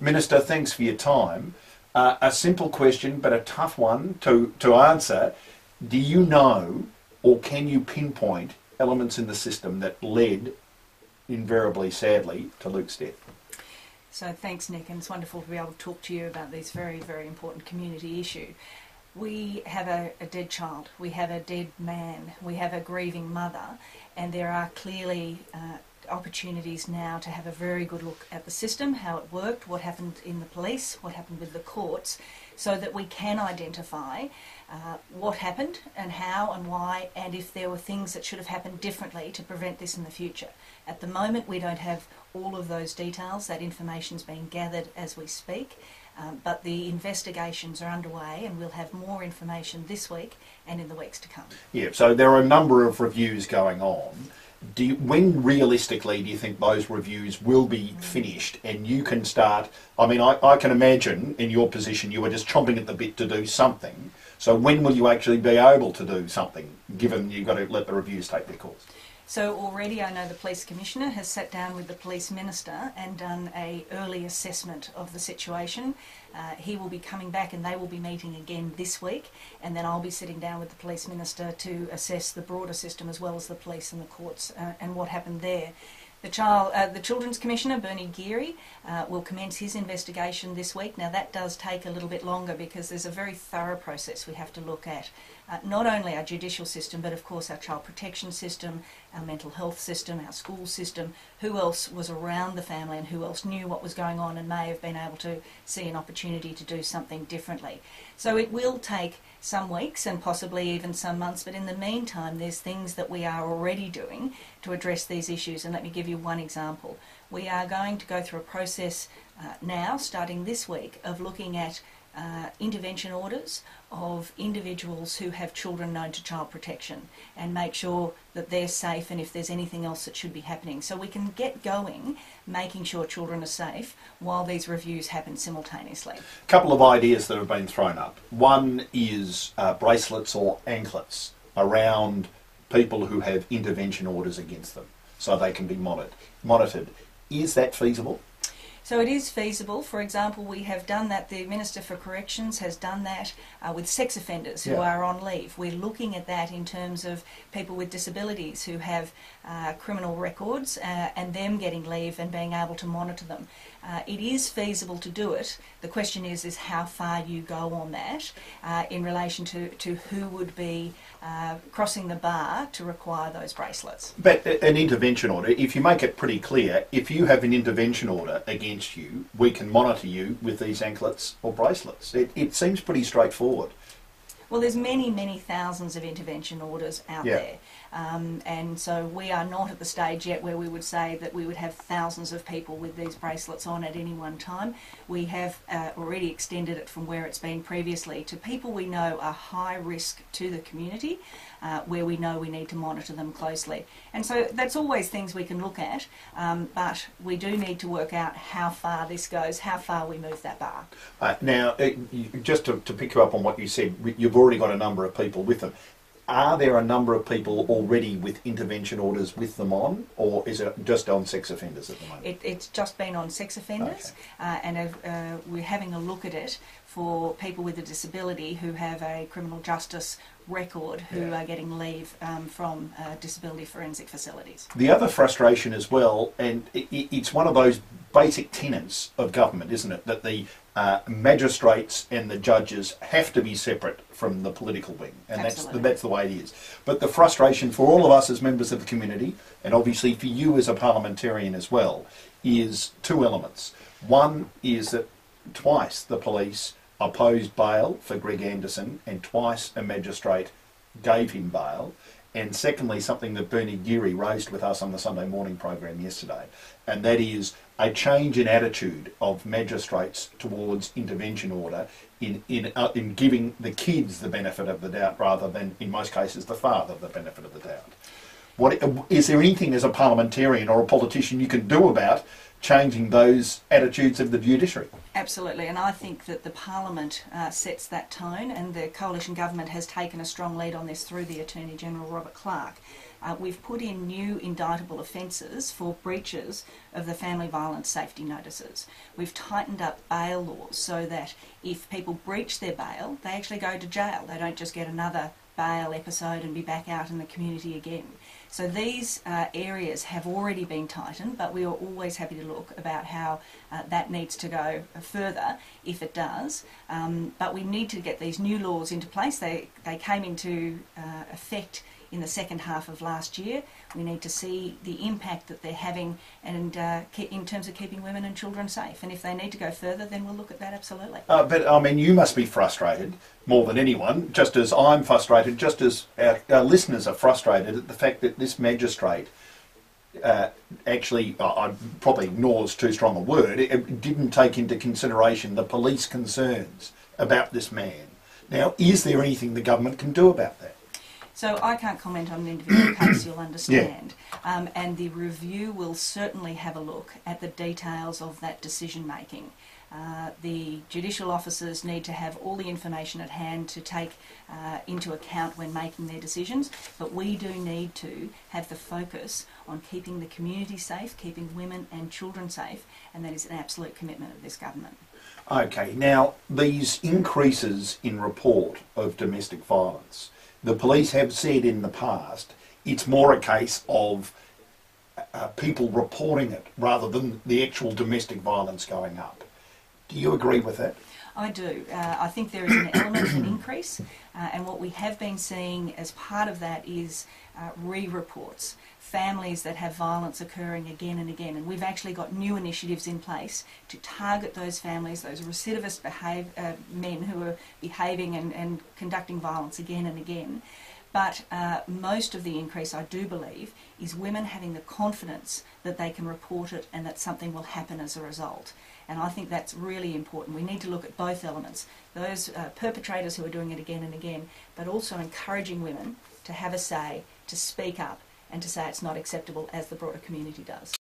Minister, thanks for your time. Uh, a simple question, but a tough one to, to answer. Do you know or can you pinpoint elements in the system that led, invariably, sadly, to Luke's death? So thanks, Nick, and it's wonderful to be able to talk to you about this very, very important community issue. We have a, a dead child, we have a dead man, we have a grieving mother, and there are clearly uh, opportunities now to have a very good look at the system, how it worked, what happened in the police, what happened with the courts, so that we can identify uh, what happened and how and why, and if there were things that should have happened differently to prevent this in the future. At the moment, we don't have all of those details. That information is being gathered as we speak. Um, but the investigations are underway, and we'll have more information this week and in the weeks to come. Yeah, so there are a number of reviews going on. Do you, when realistically do you think those reviews will be finished and you can start? I mean, I, I can imagine in your position you were just chomping at the bit to do something. So when will you actually be able to do something, given you've got to let the reviews take their course? So already I know the police commissioner has sat down with the police minister and done a early assessment of the situation. Uh, he will be coming back and they will be meeting again this week and then I'll be sitting down with the police minister to assess the broader system as well as the police and the courts uh, and what happened there. The, child, uh, the Children's Commissioner, Bernie Geary, uh, will commence his investigation this week. Now, that does take a little bit longer because there's a very thorough process we have to look at. Uh, not only our judicial system, but of course our child protection system, our mental health system, our school system, who else was around the family and who else knew what was going on and may have been able to see an opportunity to do something differently. So it will take some weeks and possibly even some months, but in the meantime, there's things that we are already doing to address these issues. And let me give you one example. We are going to go through a process uh, now, starting this week, of looking at uh, intervention orders of individuals who have children known to child protection and make sure that they're safe and if there's anything else that should be happening. So we can get going making sure children are safe while these reviews happen simultaneously. A couple of ideas that have been thrown up. One is uh, bracelets or anklets around people who have intervention orders against them so they can be monitored. monitored. Is that feasible? So it is feasible. For example, we have done that. The Minister for Corrections has done that uh, with sex offenders who yeah. are on leave. We're looking at that in terms of people with disabilities who have uh, criminal records uh, and them getting leave and being able to monitor them. Uh, it is feasible to do it. The question is, is how far you go on that uh, in relation to, to who would be uh, crossing the bar to require those bracelets. But an intervention order, if you make it pretty clear, if you have an intervention order against you, we can monitor you with these anklets or bracelets. It, it seems pretty straightforward. Well, there's many, many thousands of intervention orders out yeah. there. Um, and so we are not at the stage yet where we would say that we would have thousands of people with these bracelets on at any one time. We have uh, already extended it from where it's been previously to people we know are high risk to the community, uh, where we know we need to monitor them closely. And so that's always things we can look at, um, but we do need to work out how far this goes, how far we move that bar. Uh, now, it, just to, to pick you up on what you said, you've already got a number of people with them are there a number of people already with intervention orders with them on, or is it just on sex offenders at the moment? It, it's just been on sex offenders, okay. uh, and uh, we're having a look at it for people with a disability who have a criminal justice record who yeah. are getting leave um, from uh, disability forensic facilities. The other frustration as well, and it, it's one of those basic tenets of government, isn't it, that the uh, magistrates and the judges have to be separate from the political wing, and that's the, that's the way it is. But the frustration for all of us as members of the community, and obviously for you as a parliamentarian as well, is two elements. One is that twice the police opposed bail for Greg Anderson, and twice a magistrate gave him bail. And secondly, something that Bernie Geary raised with us on the Sunday morning program yesterday, and that is a change in attitude of magistrates towards intervention order in, in, uh, in giving the kids the benefit of the doubt rather than, in most cases, the father the benefit of the doubt. What, is there anything as a parliamentarian or a politician you can do about changing those attitudes of the judiciary. Absolutely, and I think that the Parliament uh, sets that tone, and the coalition government has taken a strong lead on this through the Attorney General Robert Clark. uh, we've put in new indictable offences for breaches of the family violence safety notices. We've tightened up bail laws so that if people breach their bail, they actually go to jail. They don't just get another bail episode and be back out in the community again. So these uh, areas have already been tightened, but we are always happy to look about how uh, that needs to go further if it does. Um, but we need to get these new laws into place. They, they came into uh, effect in the second half of last year. We need to see the impact that they're having and uh, in terms of keeping women and children safe. And if they need to go further, then we'll look at that absolutely. Uh, but I mean, you must be frustrated more than anyone, just as I'm frustrated, just as our, our listeners are frustrated at the fact that this magistrate. Uh, actually, I probably ignores too strong a word. It didn't take into consideration the police concerns about this man. Now, is there anything the government can do about that? So I can't comment on an individual case, you'll understand. Yeah. Um, and the review will certainly have a look at the details of that decision making. Uh, the judicial officers need to have all the information at hand to take uh, into account when making their decisions, but we do need to have the focus on keeping the community safe, keeping women and children safe, and that is an absolute commitment of this government. Okay, now these increases in report of domestic violence the police have said in the past it's more a case of uh, people reporting it rather than the actual domestic violence going up. Do you agree with that? I do. Uh, I think there is an element of an increase, uh, and what we have been seeing as part of that is uh, re reports families that have violence occurring again and again. And we've actually got new initiatives in place to target those families, those recidivist behave, uh, men who are behaving and, and conducting violence again and again. But uh, most of the increase, I do believe, is women having the confidence that they can report it and that something will happen as a result. And I think that's really important. We need to look at both elements those uh, perpetrators who are doing it again and again, but also encouraging women to have a say, to speak up, and to say it's not acceptable as the broader community does.